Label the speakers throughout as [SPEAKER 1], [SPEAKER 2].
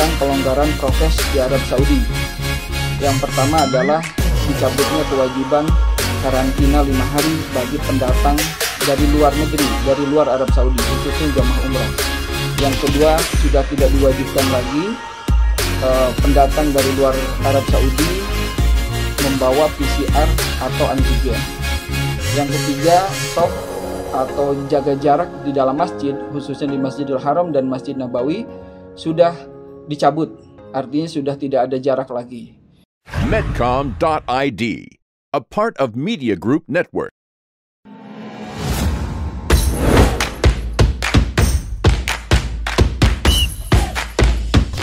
[SPEAKER 1] tentang pelonggaran prokes di Arab Saudi. Yang pertama adalah dicabutnya kewajiban karantina lima hari bagi pendatang dari luar negeri, dari luar Arab Saudi, khususnya jamaah umrah. Yang kedua, sudah tidak diwajibkan lagi uh, pendatang dari luar Arab Saudi membawa PCR atau antigen. Yang ketiga, stop atau jaga jarak di dalam masjid, khususnya di Masjidil Haram dan Masjid Nabawi, sudah dicabut. Artinya sudah tidak ada jarak lagi.
[SPEAKER 2] Medcom.id, a part of Media Group Network.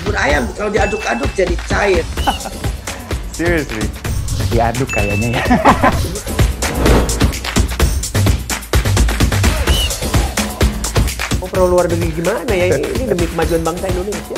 [SPEAKER 3] Bubur ayam kalau diaduk-aduk jadi cair.
[SPEAKER 4] Seriously? Diaduk kayaknya ya.
[SPEAKER 5] Perlu luar negeri gimana ya? Ini, ini demi kemajuan bangsa Indonesia.